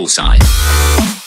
Bullseye.